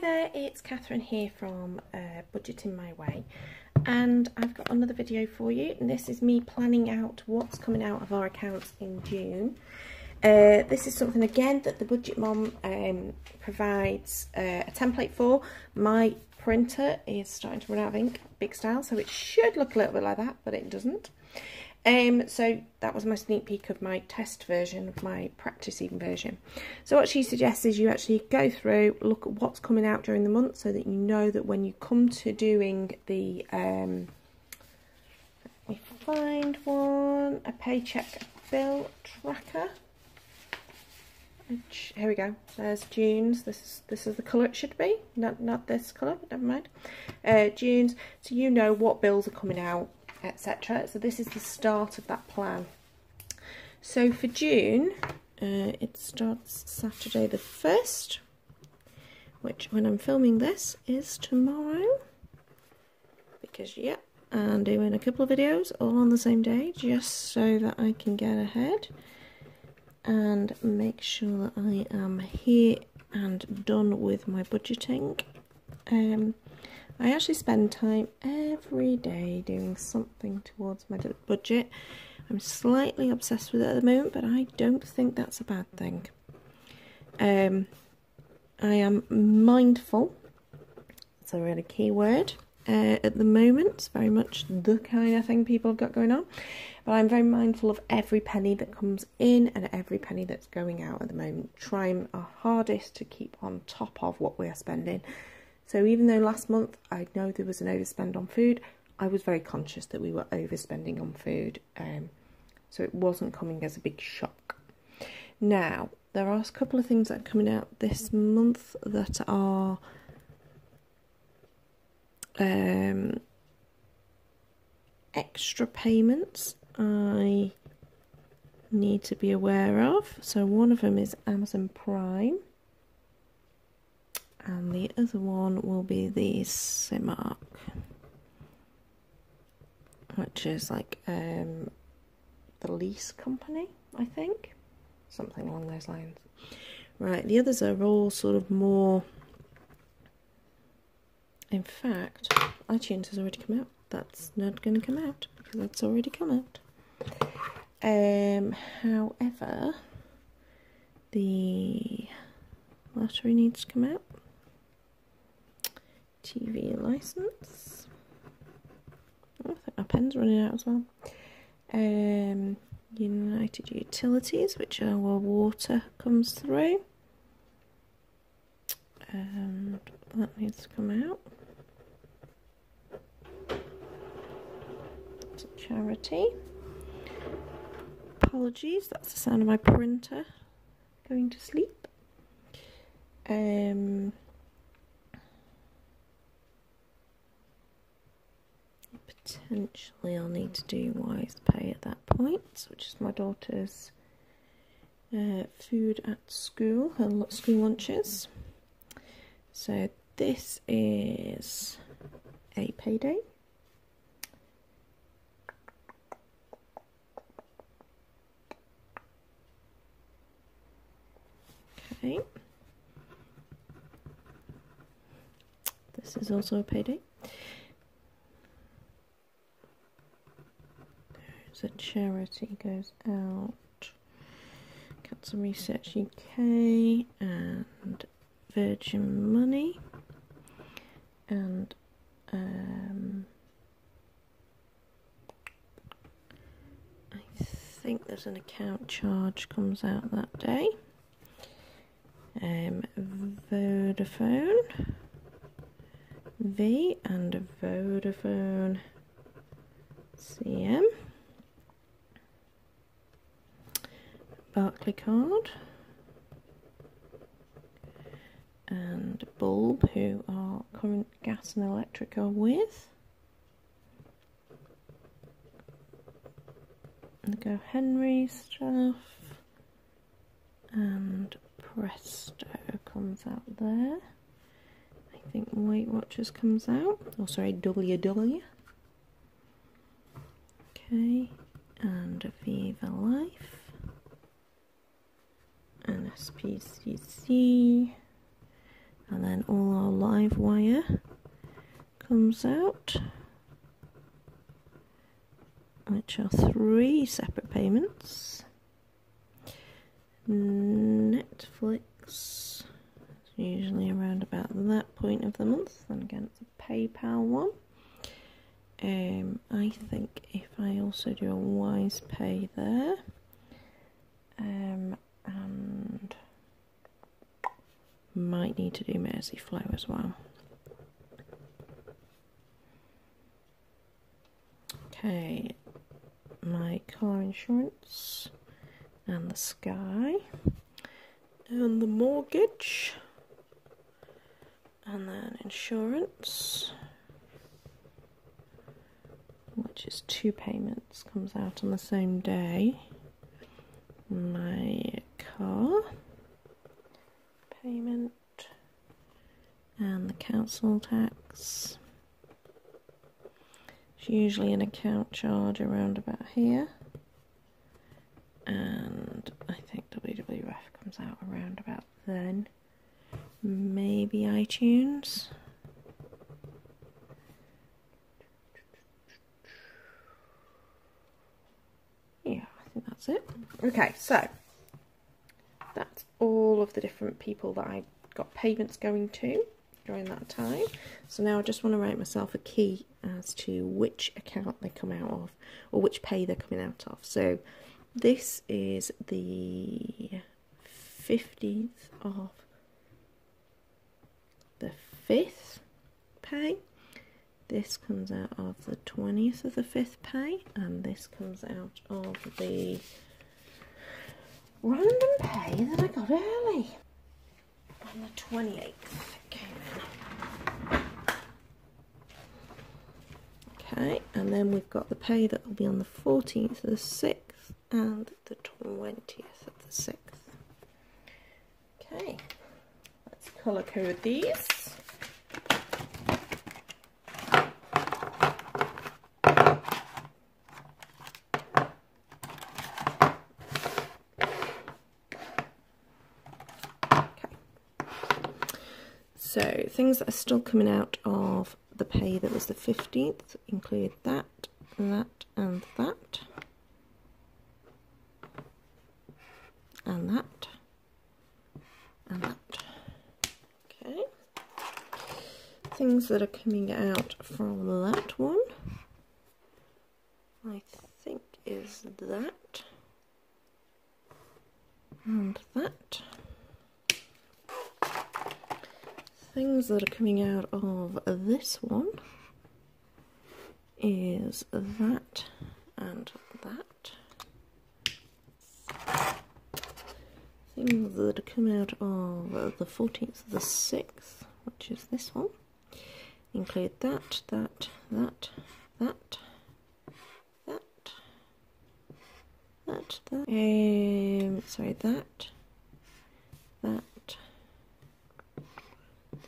there, it's Catherine here from uh, Budgeting My Way and I've got another video for you and this is me planning out what's coming out of our accounts in June. Uh, this is something again that the Budget Mom um, provides uh, a template for. My printer is starting to run out of ink, big style, so it should look a little bit like that, but it doesn't. Um, so that was my sneak peek of my test version, of my practicing version. So what she suggests is you actually go through, look at what's coming out during the month so that you know that when you come to doing the, um, let me find one, a paycheck bill tracker. Here we go. There's June's. This is this is the colour it should be. Not not this colour, never mind. Uh, June's. So you know what bills are coming out etc. So this is the start of that plan. So for June, uh, it starts Saturday the 1st, which when I'm filming this is tomorrow. Because, yeah, I'm doing a couple of videos all on the same day just so that I can get ahead and make sure that I am here and done with my budgeting. Um, I actually spend time every day doing something towards my budget. I'm slightly obsessed with it at the moment, but I don't think that's a bad thing. Um, I am mindful. It's a really key word. Uh, at the moment, it's very much the kind of thing people have got going on. But I'm very mindful of every penny that comes in and every penny that's going out at the moment. Trying our hardest to keep on top of what we are spending so even though last month I know there was an overspend on food, I was very conscious that we were overspending on food. Um, so it wasn't coming as a big shock. Now, there are a couple of things that are coming out this month that are um, extra payments I need to be aware of. So one of them is Amazon Prime and the other one will be the Cimark which is like um, the lease company I think. Something along those lines. Right the others are all sort of more in fact iTunes has already come out. That's not going to come out because that's already come out. Um, however the lottery needs to come out TV license. Oh, I think my pen's running out as well. Um, United Utilities, which our water comes through. And that needs to come out. It's a charity. Apologies, that's the sound of my printer going to sleep. Um, potentially I'll need to do Wise Pay at that point, which is my daughter's uh, food at school, her school lunches. So this is a payday. Okay. This is also a payday. A charity goes out. Cancer Research UK and Virgin Money and um, I think there's an account charge comes out that day. Um, Vodafone V and Vodafone CM. Barclaycard and Bulb, who are current gas and electric are with. And GoHenry stuff and Presto comes out there. I think Weight Watchers comes out. Oh, sorry, WW. Okay, and Viva Life and SPCC and then all our live wire comes out which are three separate payments. Netflix usually around about that point of the month then again it's a PayPal one. Um, I think if I also do a Wise Pay there um, and might need to do Merseyflow as well. Okay, my car insurance and the sky and the mortgage and then insurance which is two payments comes out on the same day my car payment and the council tax. It's usually an account charge around about here, and I think WWF comes out around about then. Maybe iTunes. Yeah, I think that's it. Okay, so all of the different people that I got payments going to during that time. So now I just want to write myself a key as to which account they come out of or which pay they're coming out of. So this is the 15th of the 5th pay. This comes out of the 20th of the 5th pay and this comes out of the random pay that I got early on the 28th came in. Okay, and then we've got the pay that will be on the 14th of the 6th and the 20th of the 6th. Okay, let's colour code these. So things that are still coming out of the pay that was the 15th include that, that and that. And that. And that. Okay. Things that are coming out from that one, I think is that. And that. Things that are coming out of this one is that and that. Things that come out of the 14th of the 6th, which is this one, include that, that, that, that, that, that, that, um, sorry, that, that,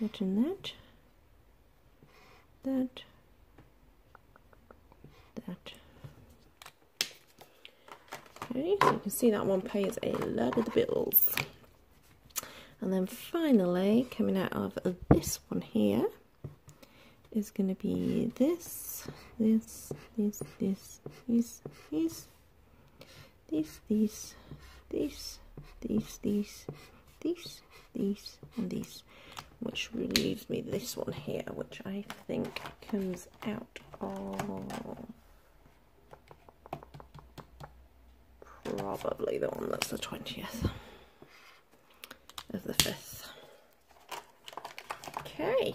that and that, that, that. Okay, so you can see that one pays a lot of the bills. And then finally, coming out of this one here, is going to be this, this, this, this, this, this, this, this, this, this, this, this, this, and this which leaves me. This one here, which I think comes out of probably the one that's the 20th of the 5th. Okay,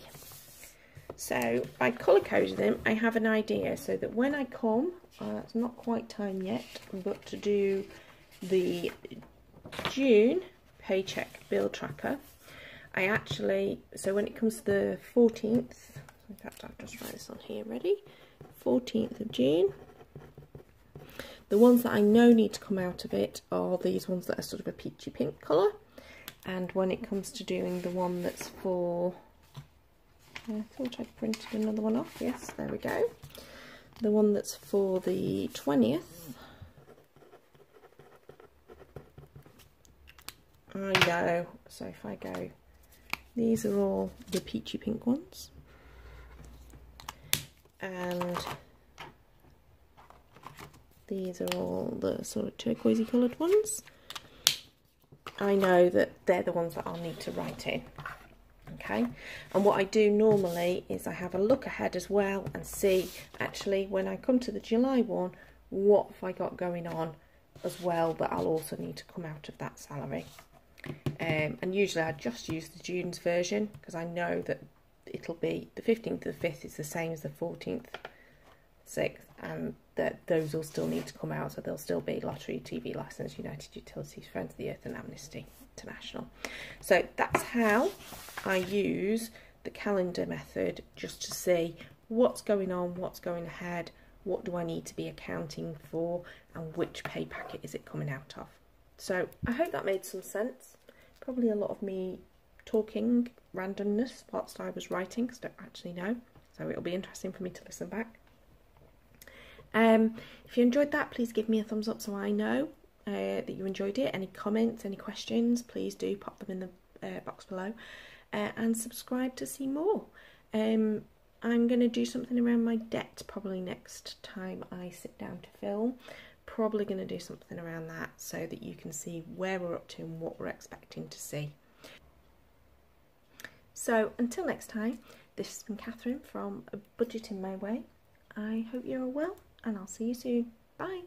so by colour coding them, I have an idea so that when I come, uh, it's not quite time yet, but to do the June paycheck bill tracker, I actually, so when it comes to the 14th, in fact I'll just write this on here, ready? 14th of June. The ones that I know need to come out of it are these ones that are sort of a peachy pink colour. And when it comes to doing the one that's for, I thought I'd printed another one off, yes, there we go. The one that's for the 20th, I know, so if I go these are all the peachy pink ones. And these are all the sort of turquoisey coloured ones. I know that they're the ones that I'll need to write in. Okay, and what I do normally is I have a look ahead as well and see actually when I come to the July one, what have I got going on as well that I'll also need to come out of that salary. Um, and usually I just use the June's version because I know that it'll be the 15th to the 5th is the same as the 14th, 6th, and that those will still need to come out. So there'll still be Lottery, TV Licence, United Utilities, Friends of the Earth, and Amnesty International. So that's how I use the calendar method just to see what's going on, what's going ahead, what do I need to be accounting for, and which pay packet is it coming out of. So I hope that made some sense. Probably a lot of me talking randomness whilst I was writing because I don't actually know. So it'll be interesting for me to listen back. Um, if you enjoyed that, please give me a thumbs up so I know uh, that you enjoyed it. Any comments, any questions, please do pop them in the uh, box below. Uh, and subscribe to see more. Um, I'm going to do something around my debt probably next time I sit down to film. Probably going to do something around that so that you can see where we're up to and what we're expecting to see. So until next time, this has been Catherine from Budgeting My Way. I hope you're all well and I'll see you soon. Bye.